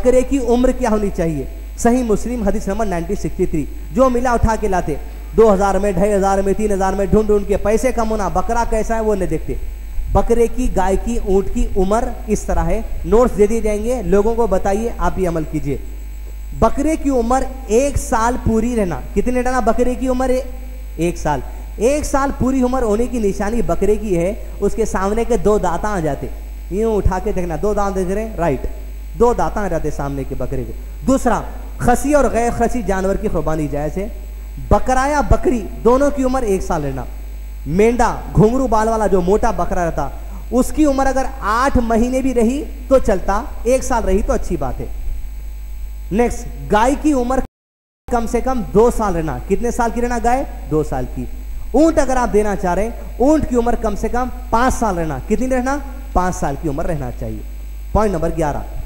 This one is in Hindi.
बकरे की उम्र क्या होनी चाहिए? सही मुस्लिम हदीस नंबर 1963 जो मिला उठा के लाते। दो हज़ार में, ढाई हज़ार में, तीन हज़ार में ढूंढ ढूंढ के पैसे कम होना बकरा कैसा है वो नहीं देखते। बकरे की, गाय की, ऊँट की उम्र इस तरह है। नोट्स दे दिए जाएँगे। लोगों को बताइए, आप भी अमल कीजिए। बकरे की उम्र एक साल पूरी रहना। कितने रहना बकरे की उम्र? एक साल। एक साल पूरी उम्र होने की निशानी बकरे की है। उसके सामने के दो दांता आ जाते। यूँ उठा के देखना। दो दांत देख रहे हैं राइट दो दाता जाते सामने के बकरे के। दूसरा, खसी और गैर खसी जानवर की कुर्बानी जायज़ है। बकरा या बकरी, दोनों की उम्र एक साल रहना। मेंढा घुंगरू बाल वाला जो मोटा बकरा रहता, उसकी उम्र अगर आठ महीने भी रही तो चलता, एक साल रही तो अच्छी बात है। नेक्स्ट गाय की उम्र कम से कम दो साल रहना। कितने साल की रहना गाय? दो साल की। ऊँट अगर आप देना चाह रहे हैं, ऊँट की उम्र कम से कम पाँच साल रहना। कितनी रहना? पाँच साल की उम्र रहना चाहिए। पॉइंट नंबर ग्यारह।